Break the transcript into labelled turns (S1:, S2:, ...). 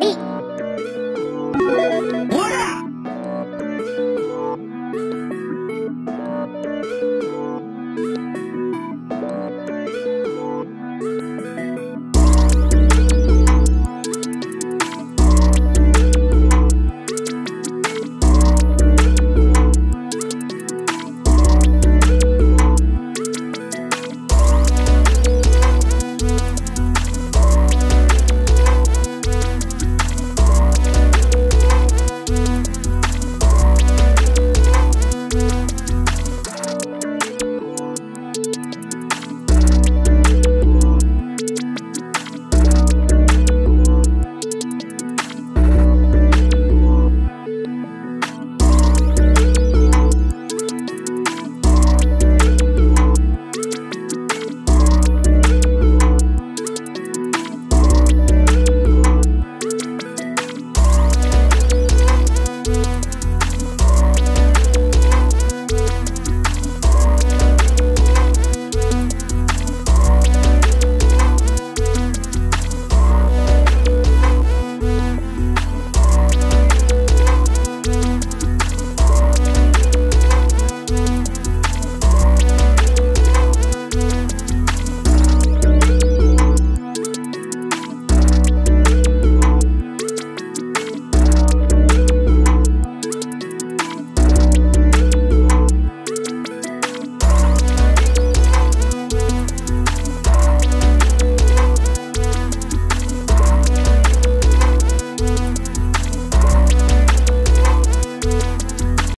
S1: 诶